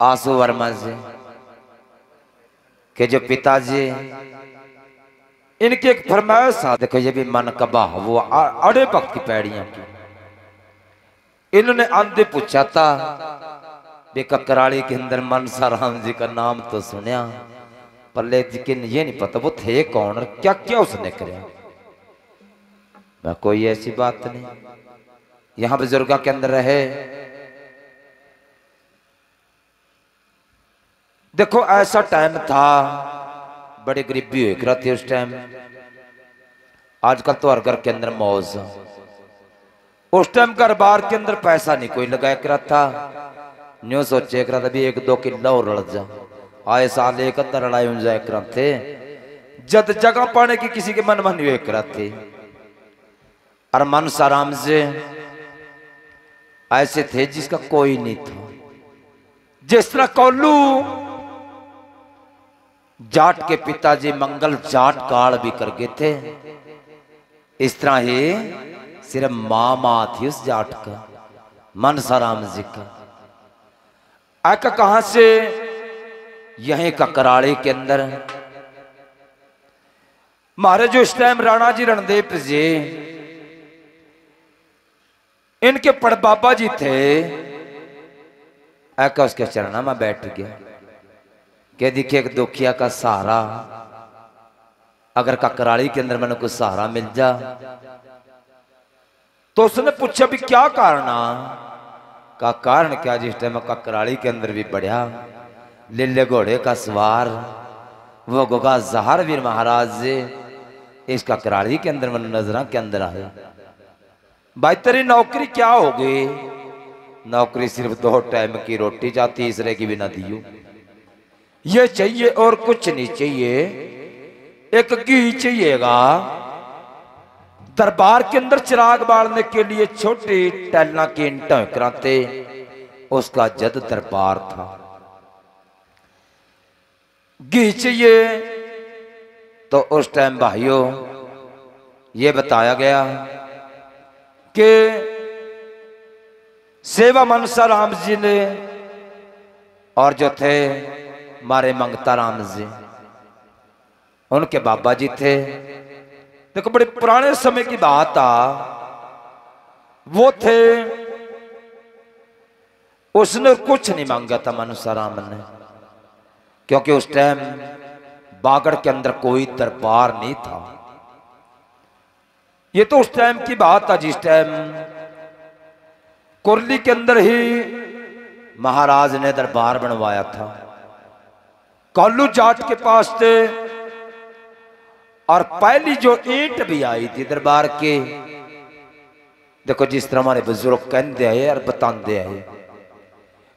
आँसू वर्मा जी, के जो पिताजी, इनकी एक फरमाइश देखो ये भी मन का बाह वो अड़े वक्त की पैड़ियाँ की। इन्होंने आंधे पूछा था ककराली के अंदर मनसा राम जी का नाम तो सुनया, पर लेकिन ये नहीं पता, वो थे कौन और क्या क्या उसने कराया मैं कोई ऐसी बात नहीं। यहाँ बुजुर्गा के अंदर रहे देखो, ऐसा टाइम था। बड़े गरीबी हुई करा थी उस टाइम आजकल तो हर घर के अंदर मौज। उस टाइम घर बार के अंदर पैसा नहीं, कोई लगाया करा था। न्यू सोचे करा था भी एक दो किलो और रड़ जा। आए साल एक अंदर लड़ाई हो जाए करा थे। जद जगह पाने की किसी के मन मन हुए करा थे। और मन साराम से ऐसे थे जिसका कोई नहीं था। जिस तरह कोल्लू जाट के पिताजी मंगल जाट काल भी कर गए थे। इस तरह ही सिर्फ़ माँ माँ थी उस जाट का मनसाराम जी का। आका कहाँ से? यहीं का कराड़े के अंदर। महाराज जो इस टाइम राणा जी रणदेव जी, इनके पड़ बाबा जी थे। आका उसके चरणा में बैठ गया। के दिखे एक दुखिया का सहारा, अगर ककराली के अंदर मैंने कुछ सहारा मिल जा तो उसने पूछा भी क्या कारण का कारण क्या जिस टाइम ककराली के अंदर भी बढ़िया लिल्ले घोड़े का सवार, वो गोगा जहार वीर महाराज इस ककराली के अंदर मैंने नजरा के अंदर आया। भाई, तेरी नौकरी क्या होगी नौकरी सिर्फ़ दो टाइम की रोटी जा तीसरे की भी ना दियो। ये चाहिए और कुछ नहीं चाहिए। एक घी चाहिएगा। दरबार के अंदर चिराग बालने के लिए छोटी टैलना की इंटा कराते उसका जद दरबार था। घी चाहिए। तो उस टाइम भाइयों, ये बताया गया कि सेवा मनसा राम जी ने और जो थे मारे मंगता राम जी उनके बाबा जी थे। देखो, बड़े पुराने समय की बात आ। वो थे। उसने कुछ नहीं मांगा था मनुष्य राम ने। क्योंकि उस टाइम बागड़ के अंदर कोई दरबार नहीं था। ये तो उस टाइम की बात था, जिस टाइम कुरली के अंदर ही महाराज ने दरबार बनवाया था। कालू जाट के पास थे। और पहली जो ईंट भी आई थी दरबार के, देखो जिस तरह हमारे बुज़ुर्ग कहते आए और बताते आए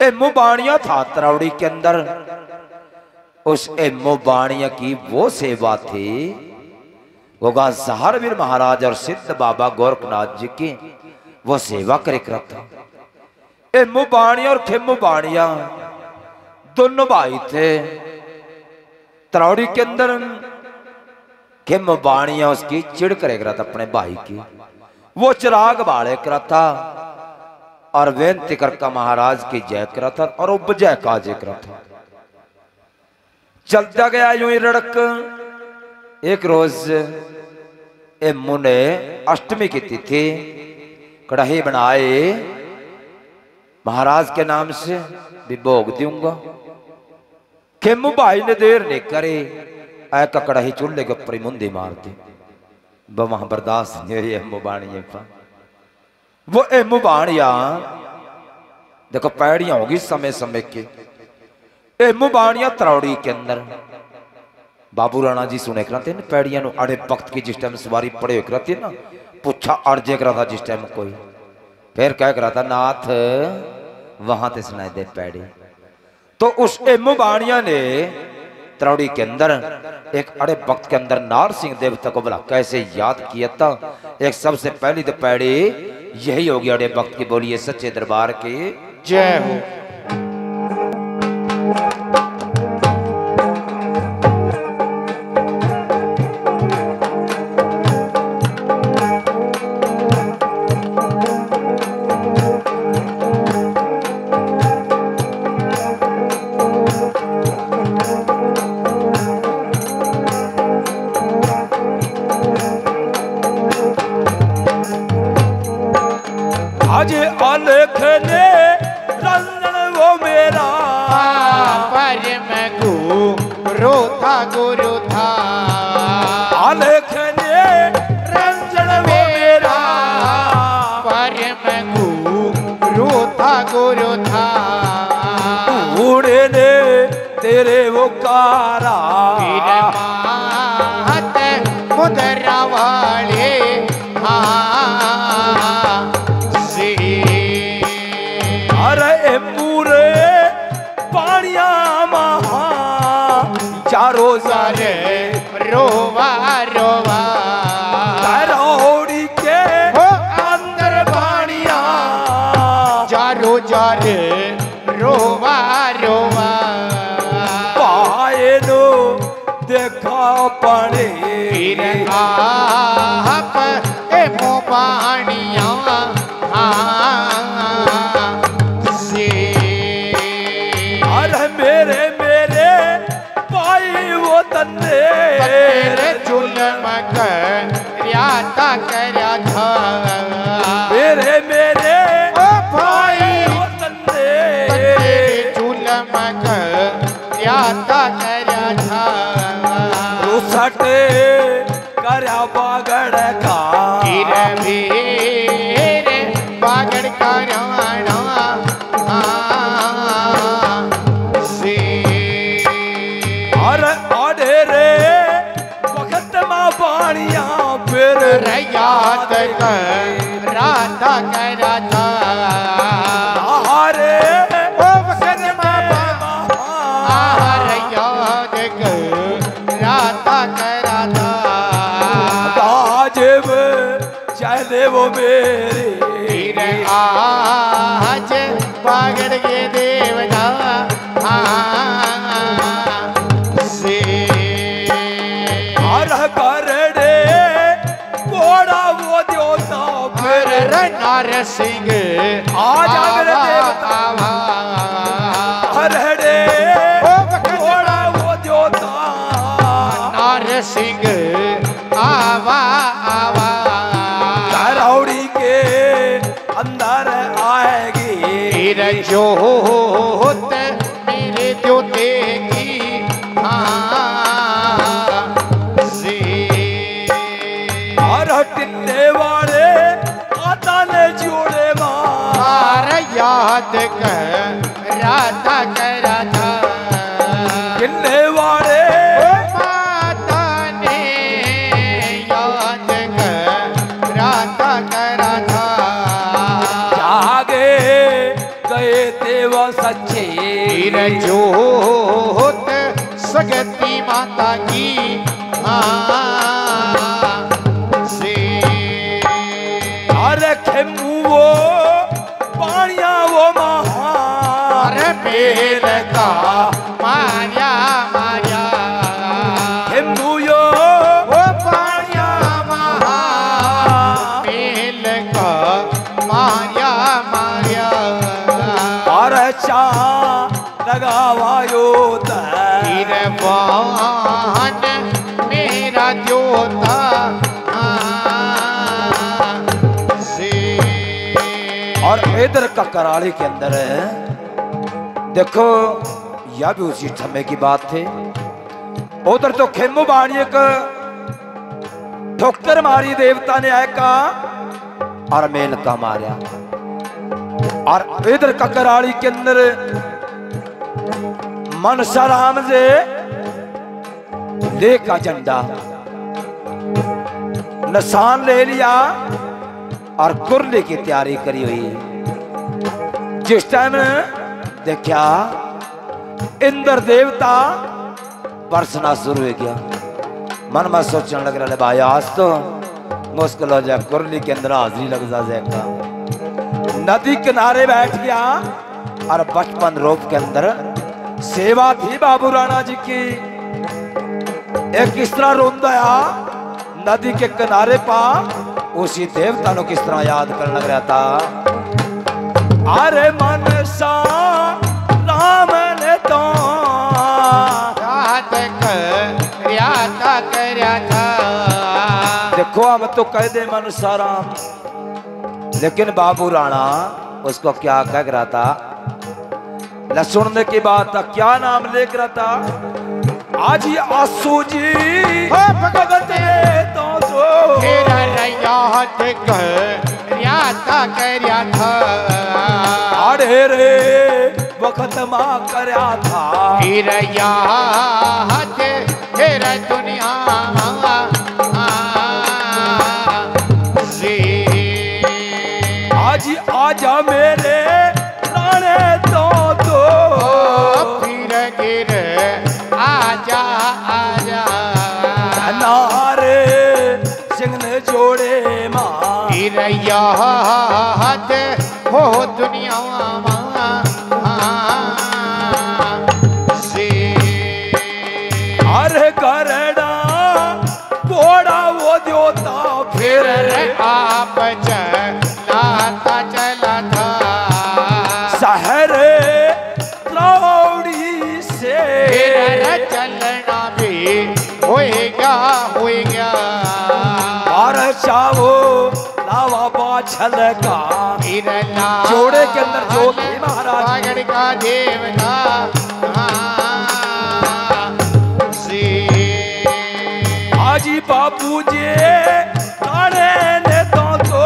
ए मुबाणिया था तरौड़ी के अंदर। उस ए मुबाणिया की वो सेवा थी। होगा जहारवीर महाराज और सिद्ध बाबा गोरखनाथ जी की वो सेवा करे करता ए मुबाणिया और खेमु बाणिया दोनों भाई थे। तरौड़ी के अंदर खेम बाणिया उसकी चिड़ करे करा था अपने भाई की। वो चिराग बाले करा था और बेनती करका महाराज की जय करा था और वो बजय काजे करा था। चलता गया यूँ ही रड़क। एक रोज ए मुने अष्टमी की तिथि कढ़ाई बनाए। महाराज के नाम से भी भोग दूँगा। खेमू भाई ने देर नहीं करे। ऐ ककड़ा ही चूल्हे के ऊपर ही मार दी वहाँ बर्दाश्त नहीं बाणिया पर वो एमू बाणिया देखो पैड़ियाँ होगी समय समय की। एमू बाणिया तरौड़ी के अंदर। बाबू राणा जी सुने कराते ना, पैड़ियाँ नु अड़े वक्त की जिस टाइम सवारी पड़े हुए कराती ना पुछा अड़जे करा था जिस टाइम कोई। फिर कह करा था नाथ, वहाँ ते सुनाई दे पैड़ी। तो उस एमू ने त्रौड़ी के अंदर, एक अड़े वक्त के अंदर नार सिंह देवता को बोला, कैसे याद किया था? एक सबसे पहली तो पैड़ी, यही होगी अड़े वक्त की बोलिए सच्चे दरबार की। जय हो। तेरे हत मुदरा वाले से अरे पूरे पानिया महा चारों सारे रोवा रोवा। मोबानिया से। अरे मेरे मेरे पाई वो तन्ने। तेरे जुलम कर रियाता था मेरे सिंह। आ जा मेरे देवता। हरड़े घोड़ा वो देवता नार सिंह आवा आवा। के अंदर आएगी। फिर हो, मेरे कर राधा। वाले? माता ने याद कर राधा। जागे गए सच्चे। सगती माता की हाँ चा लगावायो फिर वाहन मेरा और इधर का कराली के अंदर है। देखो यह भी उसी समय की बात थी। उधर तो खेमू बाणी का ठोकर मारी देवता ने आय का और मेल का मारा। और इधर का के अंदर मनसा राम से ले झंडा निशान ले लिया और कुरले की तैयारी करी हुई। जिस टाइम देखा, इंद्र देवता बरसना शुरू हो गया। मन में सोचने लग रहा भाई आज तो मुश्किल हो जाए, कुरली के अंदर हाजिरी लग जा जाएगा नदी किनारे बैठ गया और बचपन रोप के अंदर सेवा थी बाबू राणा जी की। एक किस तरह रोंदाया नदी के किनारे पा उसी देवता नु किस तरह याद करने लग रहा था अरे मन सा राम ने तो कर देखो हम तो कह दे मन सा राम। लेकिन बाबू राणा उसको क्या कह रहा था? न सुनने की बात था क्या नाम लेकर रहा था? आज ही आसू जी हो भगवत तो था आड़े रे वक्त माँ करया था। तेरा दुनिया। याद हो दुनिया के अंदर जोत थी महाराज। का देवता से आजी बापू जी राणे ने तो तो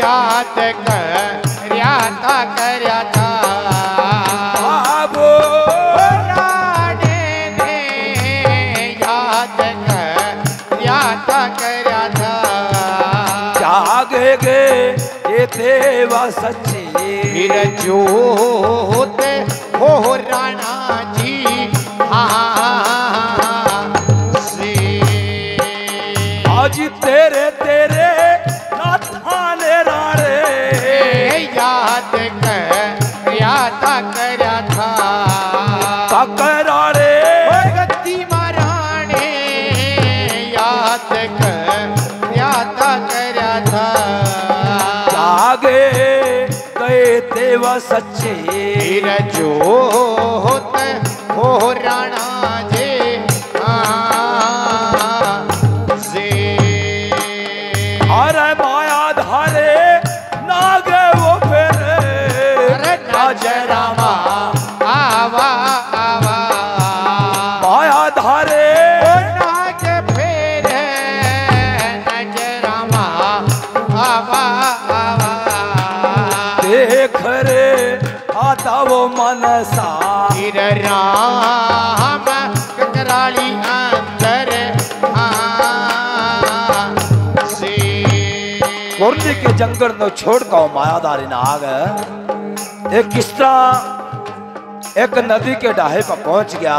याद कर याता कर याता देवा सच्ची फिर होते हो राणा जी हाँ देवा सच्चे कोरली के जंगल नो छोड़ का मायादारी ना आ गए एक किस तरह एक नदी के डाहे पर पहुँच गया?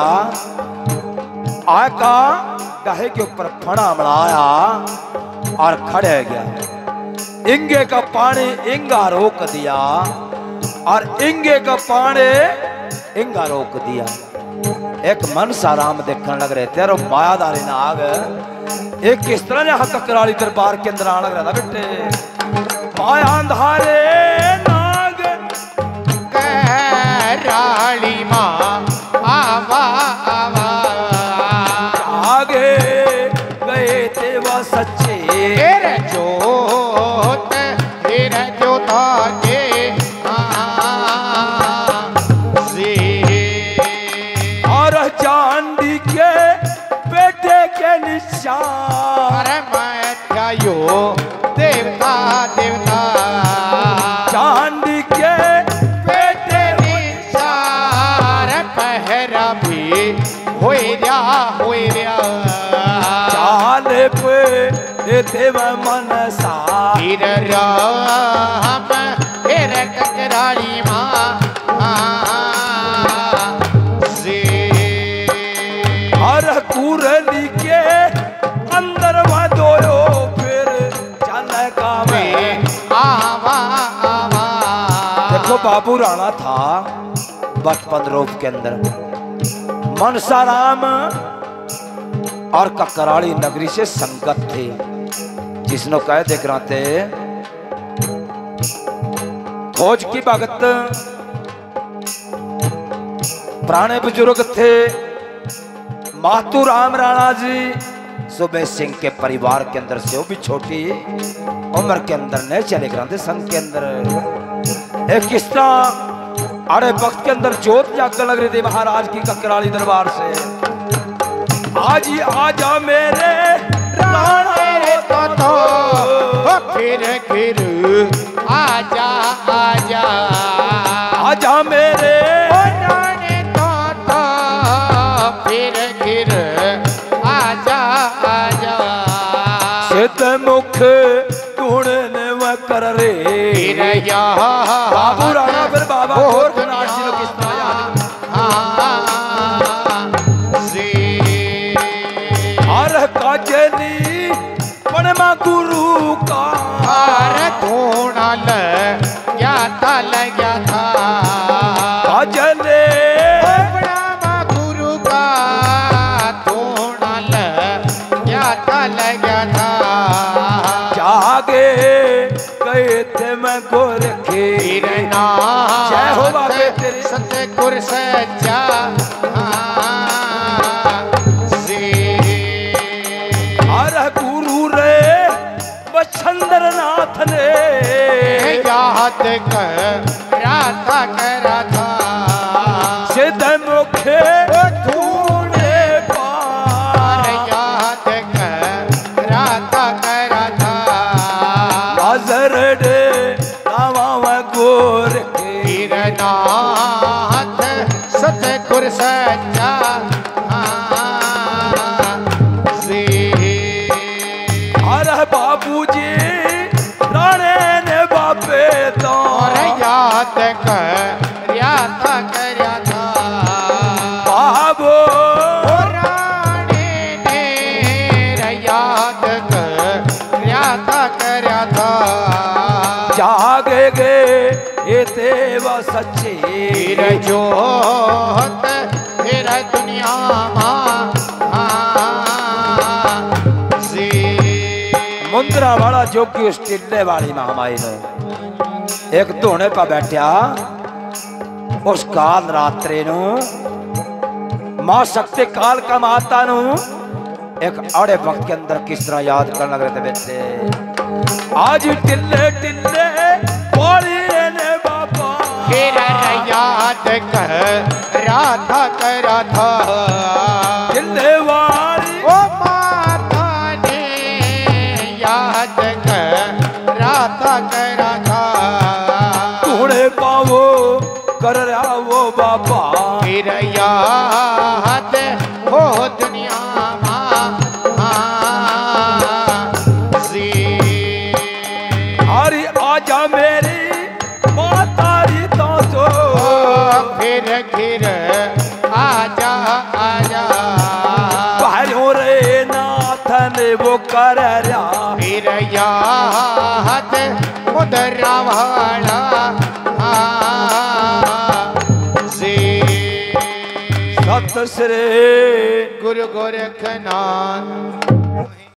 आका डाहे के ऊपर फड़ा मड़ाया और खड़े गया। इंगे का पानी इंगा रोक दिया और इंगे का पानी इंगा रोक दिया। एक मन सा राम देखने लग रहे थे और मायादारी ना आ गए एक किस तरह यहाँ ककराली दरबार के अंदर आने लग रहा था बेटे आंधारे कुरली के अंदर वह फिर चल देखो बाबू राणा था बचपन रूप के अंदर। मनसा राम और ककराड़ी नगरी से संगत थे। जिसने कहे, देख रहा थे फौज की भगत, पुराने बुज़ुर्ग थे मातू राम राणा जी सुबह सिंह के परिवार के अंदर से वो भी छोटी उम्र के अंदर नहीं चले थे संघ के अंदर। एक किस तरह? अरे वक्त के अंदर जोत जागने लग रही थी महाराज की ककराली दरबार से। आज ही आजा मेरे राणा। तो तो फिर फिर आजा आजा। आजा ढूँढने व कर रे। बाबू राणा फिर बाबा ओ सच्चा हर गुरु रे बछंदर नाथ ने याद कर। हर बाबू जी ने बापे तो याद कर। मुंद्रा वाला जोगी उस टिल्ले वाली महामाई ने एक धोने पर बैठा उस काल रात्रि माँ शक्ति काल का माता नु एक अड़े वक्त के अंदर किस तरह याद करने लग रहे थे बेटे आज टिल्ले टिल्ले फिर याद कर राधा करा था याद हो दुनिया आजा मेरी माता री तो फिर फिर आजा आजा। बाहरों रे नाथ वो कर फिर याद मुदरा वाला सत श्री गुरु गोरखनाथ